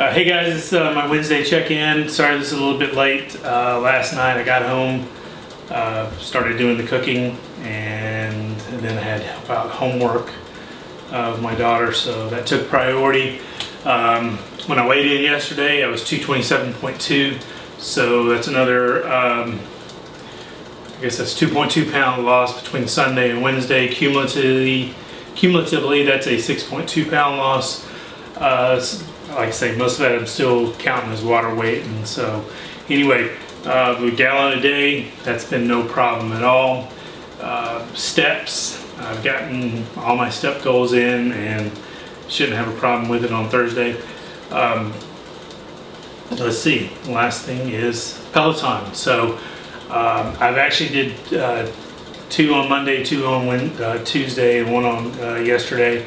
Uh, hey guys, it's uh, my Wednesday check-in. Sorry this is a little bit late. Uh, last night I got home, uh, started doing the cooking, and, then I had about homework of my daughter, so that took priority. Um, when I weighed in yesterday, I was 227.2, so that's another, um, I guess that's 2.2 pound loss between Sunday and Wednesday. Cumulatively, cumulatively that's a 6.2 pound loss. Like I say, most of that I'm still counting as water weight. And so anyway, uh, a gallon a day, that's been no problem at all. Uh, steps, I've gotten all my step goals in and shouldn't have a problem with it on Thursday. Um, let's see, last thing is Peloton. So um, I've actually did uh, two on Monday, two on uh, Tuesday, and one on uh, yesterday.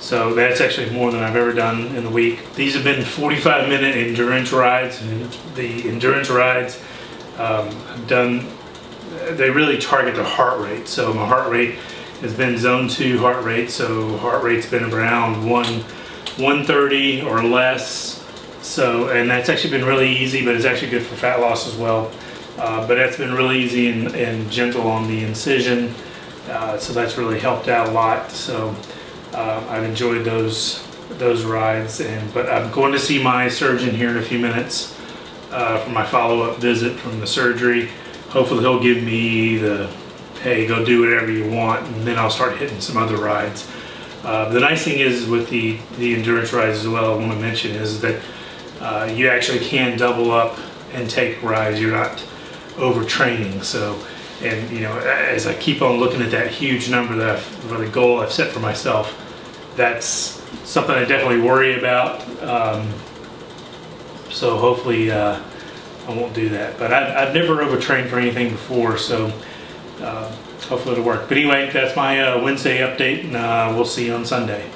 So that's actually more than I've ever done in the week. These have been 45 minute endurance rides. And the endurance rides um, I've done, they really target the heart rate. So my heart rate has been zone two heart rate. So heart rate's been around one, 130 or less. So, and that's actually been really easy, but it's actually good for fat loss as well. Uh, but that's been really easy and, and gentle on the incision. Uh, so that's really helped out a lot. So uh, I've enjoyed those those rides, and but I'm going to see my surgeon here in a few minutes uh, for my follow-up visit from the surgery. Hopefully he'll give me the, hey, go do whatever you want, and then I'll start hitting some other rides. Uh, the nice thing is with the, the endurance rides as well, I want to mention is that uh, you actually can double up and take rides. You're not overtraining. So, and you know, as I keep on looking at that huge number that I've, the goal I've set for myself, that's something I definitely worry about. Um, so hopefully uh, I won't do that. But I've, I've, never overtrained for anything before, so uh, hopefully it'll work. But anyway, that's my uh, Wednesday update, and uh, we'll see you on Sunday.